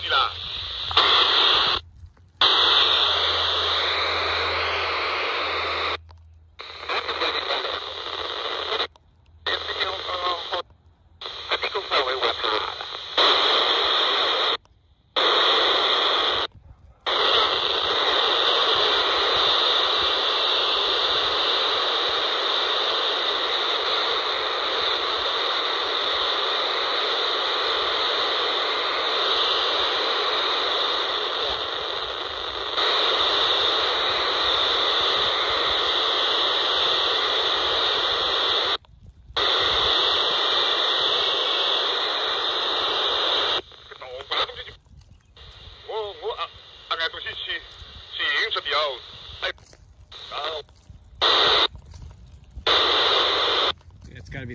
여기다. of y'all. Oh. It's gotta be.